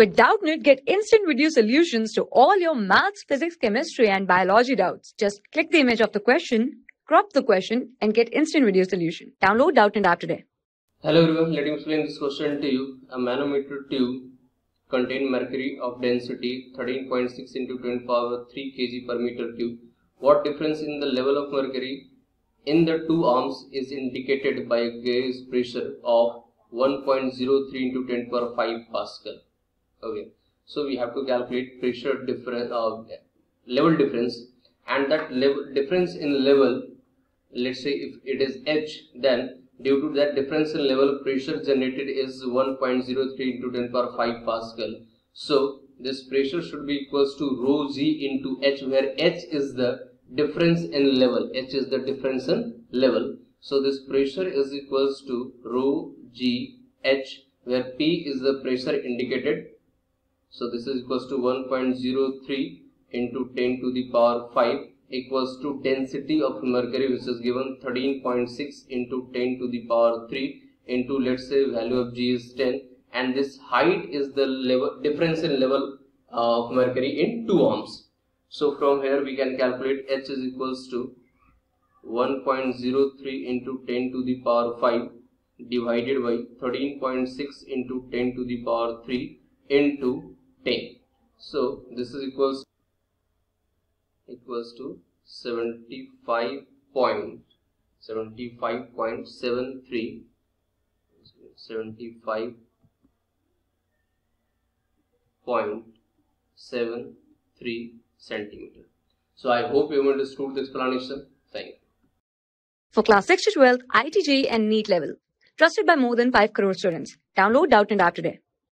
With Doubtnut, get instant video solutions to all your maths, physics, chemistry, and biology doubts. Just click the image of the question, crop the question, and get instant video solution. Download Doubtnut app today. Hello everyone, let me explain this question to you. A manometer tube contain mercury of density 13.6 into 10 power 3 kg per meter cube. What difference in the level of mercury in the two arms is indicated by a gauge pressure of 1.03 into 10 power 5 Pascal. Okay, so we have to calculate pressure difference, uh, level difference, and that level difference in level. Let's say if it is H, then due to that difference in level pressure generated is 1.03 into 10 power 5 Pascal. So this pressure should be equals to rho g into H, where H is the difference in level. H is the difference in level. So this pressure is equals to rho g H, where P is the pressure indicated so this is equals to 1.03 into 10 to the power 5 equals to density of mercury which is given 13.6 into 10 to the power 3 into let's say value of G is 10 and this height is the level difference in level uh, of mercury in 2 ohms. So from here we can calculate H is equals to 1.03 into 10 to the power 5 divided by 13.6 into 10 to the power 3 into 10 so this is equals equals to 75 point 75.73 75 point seven three centimeter. So I hope you understood the explanation. Thank you. For class 6 to 12, IIT JEE and NEET level. Trusted by more than 5 crore students. Download Doubtnut app today.